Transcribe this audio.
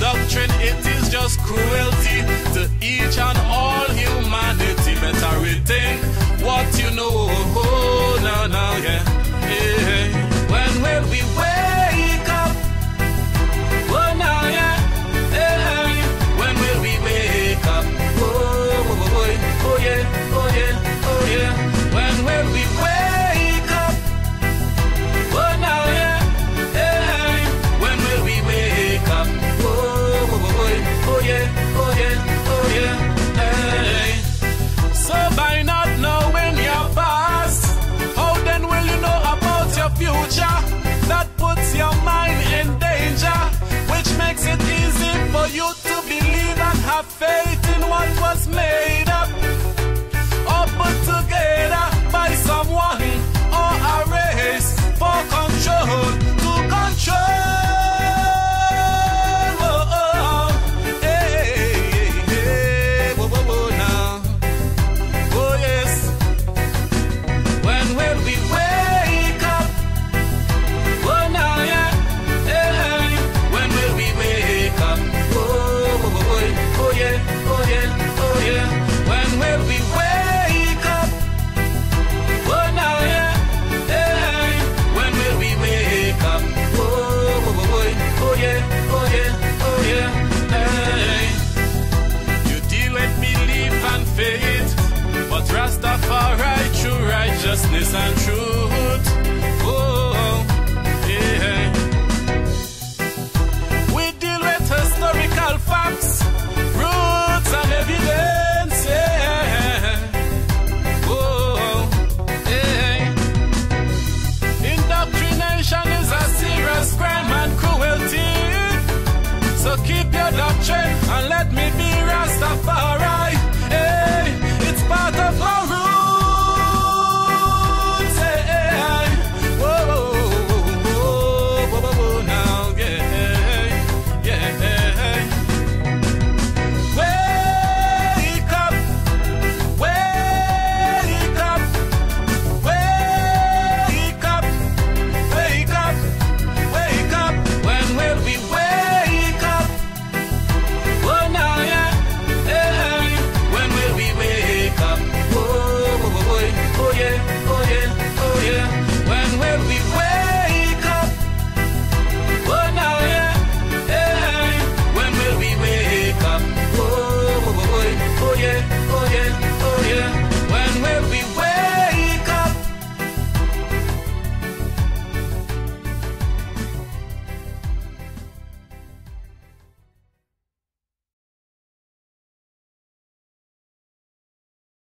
doctrine, it is just cruelty you to believe and have faith in what was made. justice and truth. Oh, yeah. We deal with historical facts, roots and evidence. Yeah. Oh, yeah. Indoctrination is a serious crime and cruelty. So keep your doctrine.